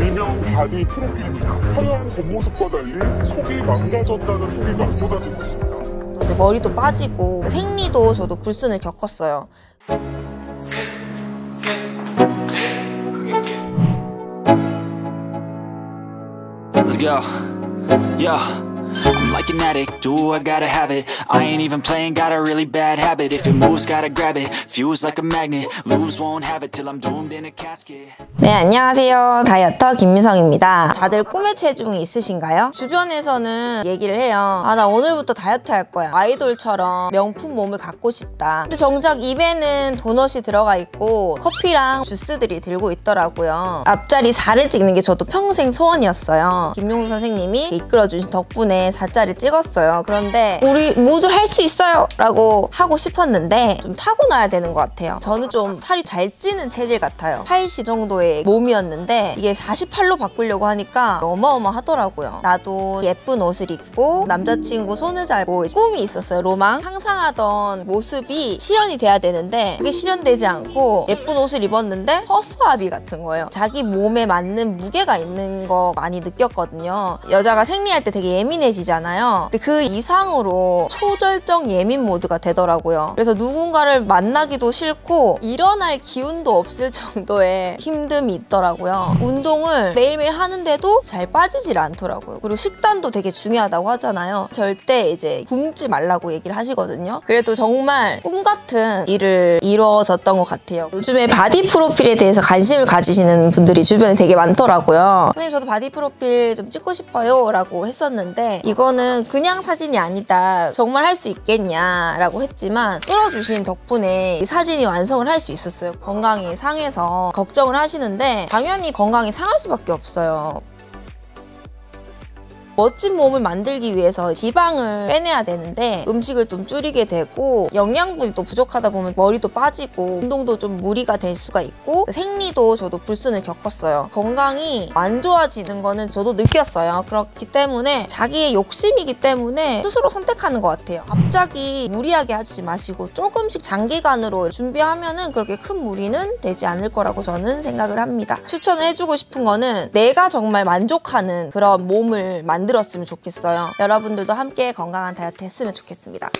일명 바디 프로필입니다. 화려한 겉모습과 달리 속이 망가졌다는 후기가 쏟아지고 있습니다. 이제 머리도 빠지고 생리도 저도 불순을 겪었어요. Let's go. Yo. I'm like an addict, do I gotta have it I ain't even playing, got a really bad habit If it moves, gotta grab it, fuse like a magnet Lose, won't have it till I'm doomed in a casket 네, 안녕하세요. 다이어터 김민성입니다. 다들 꿈의 체중이 있으신가요? 주변에서는 얘기를 해요. 아, 나 오늘부터 다이어트 할 거야. 아이돌처럼 명품 몸을 갖고 싶다. 근데 정작 입에는 도넛이 들어가 있고 커피랑 주스들이 들고 있더라고요. 앞자리 4를 찍는 게 저도 평생 소원이었어요. 김용수 선생님이 이끌어주신 덕분에 4자리 찍었어요. 그런데 우리 모두 할 수 있어요! 라고 하고 싶었는데 좀 타고나야 되는 것 같아요. 저는 좀 살이 잘 찌는 체질 같아요. 80 정도의 몸이었는데 이게 48로 바꾸려고 하니까 어마어마하더라고요. 나도 예쁜 옷을 입고 남자친구 손을 잡고 꿈이 있었어요. 로망. 상상하던 모습이 실현이 돼야 되는데 그게 실현되지 않고 예쁜 옷을 입었는데 허수아비 같은 거예요. 자기 몸에 맞는 무게가 있는 거 많이 느꼈거든요. 여자가 생리할 때 되게 예민해 지잖아요. 근데 그 이상으로 초절정 예민 모드가 되더라고요. 그래서 누군가를 만나기도 싫고 일어날 기운도 없을 정도의 힘듦이 있더라고요. 운동을 매일매일 하는데도 잘 빠지질 않더라고요. 그리고 식단도 되게 중요하다고 하잖아요. 절대 이제 굶지 말라고 얘기를 하시거든요. 그래도 정말 꿈 같은 일을 이루어졌던 것 같아요. 요즘에 바디 프로필에 대해서 관심을 가지시는 분들이 주변에 되게 많더라고요. 선생님 저도 바디 프로필 좀 찍고 싶어요 라고 했었는데 이거는 그냥 사진이 아니다. 정말 할 수 있겠냐 라고 했지만 뚫어주신 덕분에 이 사진이 완성을 할 수 있었어요. 건강이 상해서 걱정을 하시는데 당연히 건강이 상할 수밖에 없어요. 멋진 몸을 만들기 위해서 지방을 빼내야 되는데 음식을 좀 줄이게 되고 영양분이 또 부족하다 보면 머리도 빠지고 운동도 좀 무리가 될 수가 있고 생리도 저도 불순을 겪었어요. 건강이 안 좋아지는 거는 저도 느꼈어요. 그렇기 때문에 자기의 욕심이기 때문에 스스로 선택하는 것 같아요. 갑자기 무리하게 하지 마시고 조금씩 장기간으로 준비하면은 그렇게 큰 무리는 되지 않을 거라고 저는 생각을 합니다. 추천을 해주고 싶은 거는 내가 정말 만족하는 그런 몸을 만들었으면 좋겠어요. 여러분들도 함께 건강한 다이어트 했으면 좋겠습니다.